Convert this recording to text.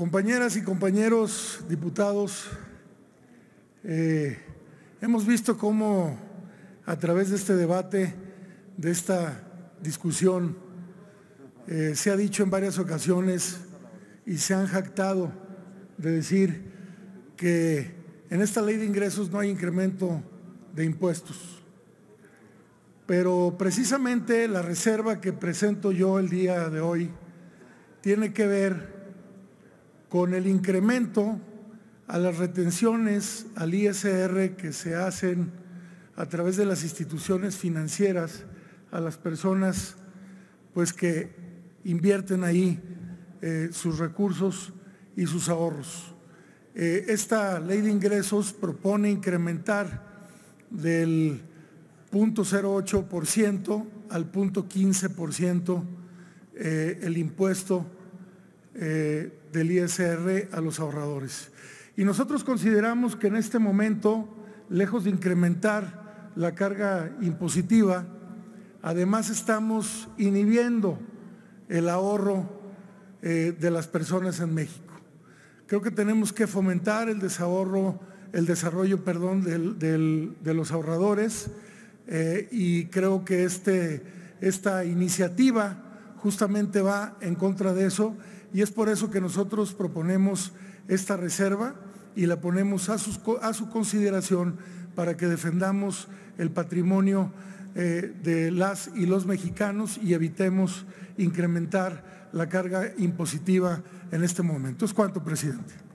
Compañeras y compañeros diputados, eh, hemos visto cómo a través de este debate, de esta discusión, eh, se ha dicho en varias ocasiones y se han jactado de decir que en esta ley de ingresos no hay incremento de impuestos. Pero precisamente la reserva que presento yo el día de hoy tiene que ver con el incremento a las retenciones al ISR que se hacen a través de las instituciones financieras a las personas pues que invierten ahí eh, sus recursos y sus ahorros. Eh, esta ley de ingresos propone incrementar del 0.08% al 0.15% eh, el impuesto eh, del ISR a los ahorradores. Y nosotros consideramos que en este momento, lejos de incrementar la carga impositiva, además estamos inhibiendo el ahorro eh, de las personas en México. Creo que tenemos que fomentar el desahorro, el desarrollo, perdón, de los ahorradores eh, y creo que este, esta iniciativa justamente va en contra de eso y es por eso que nosotros proponemos esta reserva y la ponemos a, su consideración para que defendamos el patrimonio eh, de las y los mexicanos y evitemos incrementar la carga impositiva en este momento. Es cuanto, presidente.